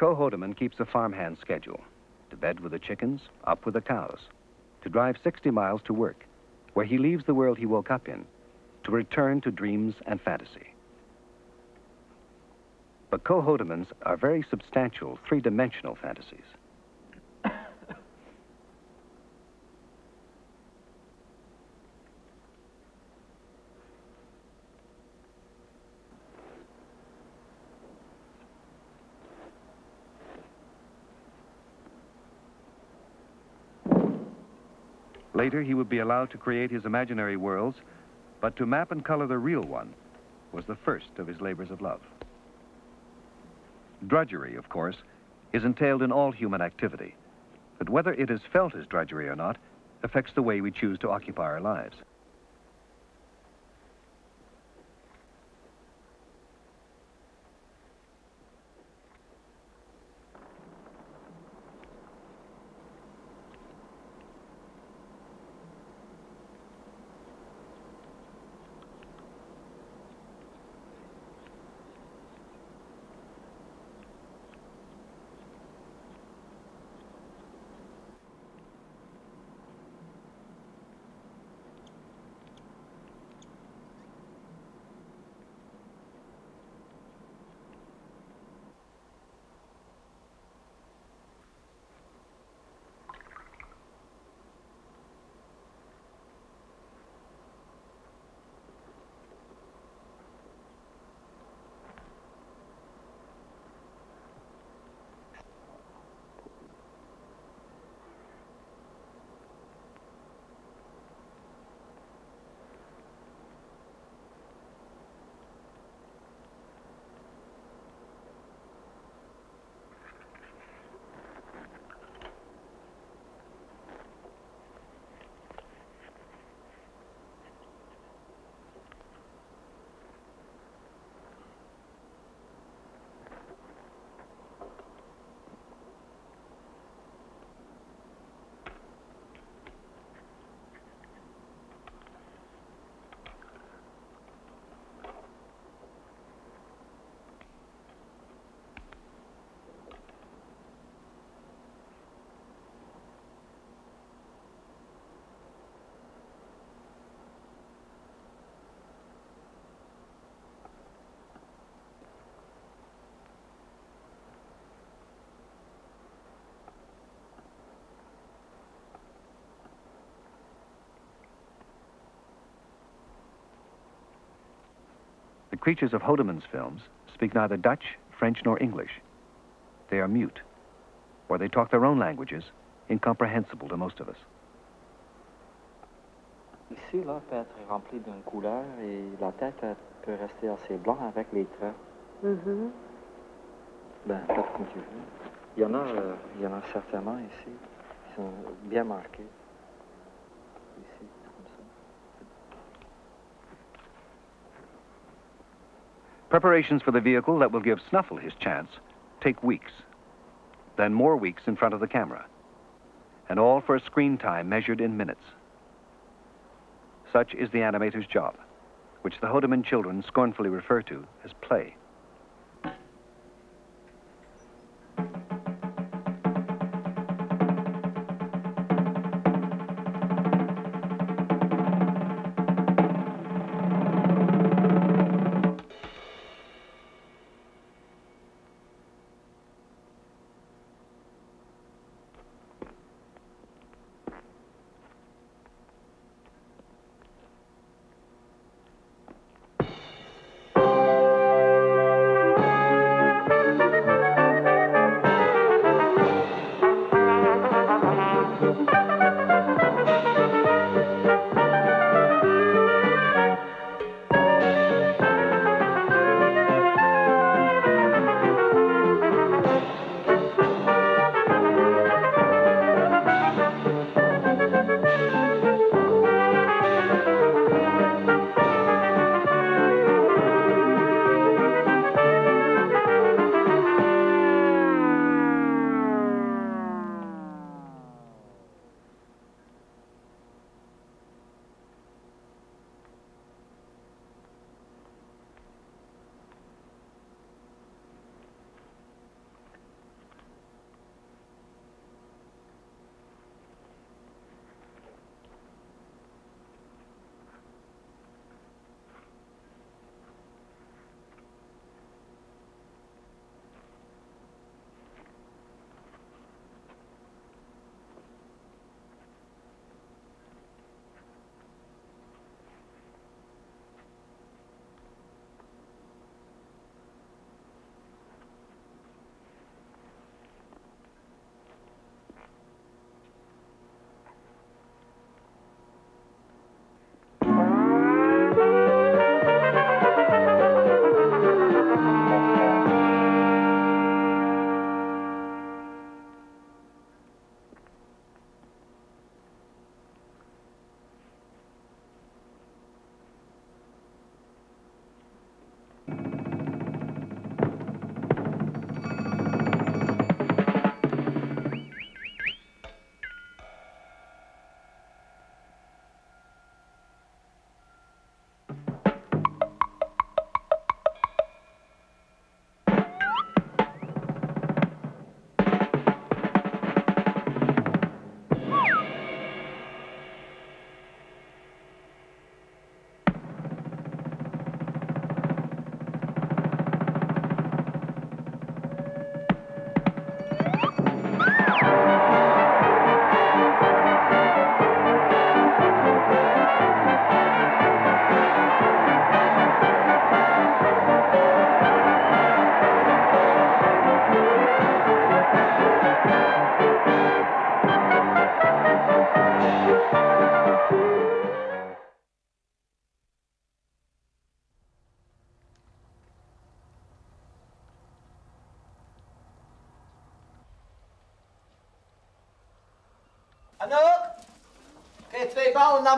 Co Hoedeman keeps a farmhand schedule to bed with the chickens, up with the cows, to drive 60 miles to work, where he leaves the world he woke up in, to return to dreams and fantasy. But Co Hoedemans are very substantial, three dimensional fantasies. Later, he would be allowed to create his imaginary worlds, but to map and color the real one was the first of his labors of love. Drudgery, of course, is entailed in all human activity, but whether it is felt as drudgery or not affects the way we choose to occupy our lives. Creatures of Hoedeman's films speak neither Dutch, French, nor English. They are mute, or they talk their own languages, incomprehensible to most of us. Ici, là, peut être rempli d'une couleur et la tête peut rester assez blanc avec les traits. Mhm. Ben, peut-être comme tu veux. Il y en a, euh, il y en a certainement ici qui sont bien marqués. Ici, comme ça. Preparations for the vehicle that will give Snuffle his chance take weeks, then more weeks in front of the camera, and all for a screen time measured in minutes. Such is the animator's job, which the Hoedeman children scornfully refer to as play.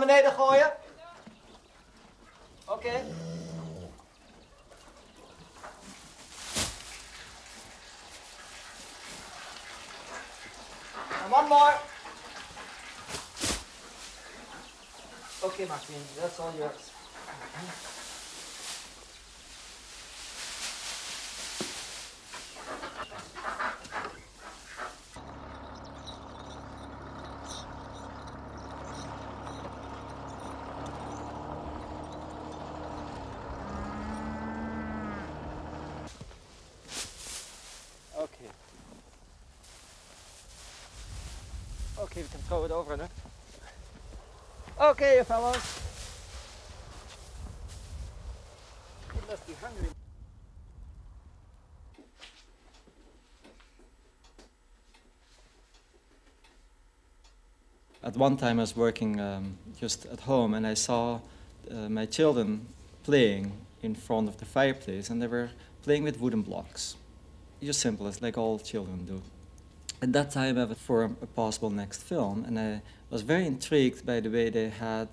Beneden gooien. Oké. And one more. Okay, Martin, that's all yours. We can throw it over now. Okay, fellas. You must be hungry. At one time, I was working um, just at home, and I saw uh, my children playing in front of the fireplace, and they were playing with wooden blocks. Just simple, as like all children do. At that time, I was for a possible next film, and I was very intrigued by the way they had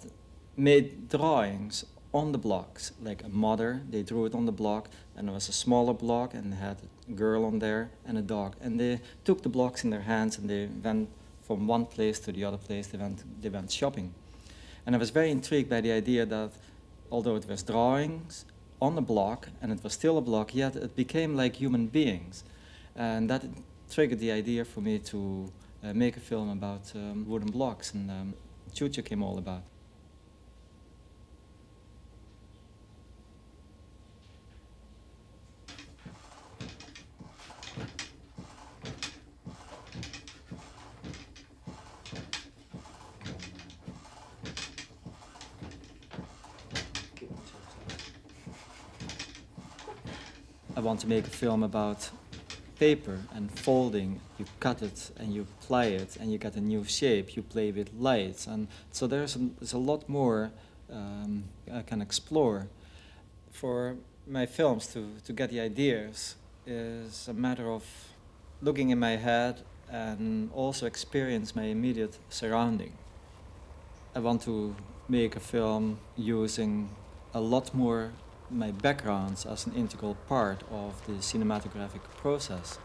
made drawings on the blocks, like a mother. They drew it on the block, and there was a smaller block, and they had a girl on there and a dog. And they took the blocks in their hands, and they went from one place to the other place. They went, they went shopping, and I was very intrigued by the idea that, although it was drawings on a block, and it was still a block, yet it became like human beings, and that triggered the idea for me to uh, make a film about um, wooden blocks, and um, Tchou-tchou came all about. I want to make a film about paper and folding. You cut it and you apply it and you get a new shape. You play with lights, and so there's a, there's a lot more um, I can explore. For my films to, to get the ideas is a matter of looking in my head and also experience my immediate surrounding. I want to make a film using a lot more my backgrounds as an integral part of the cinematographic process.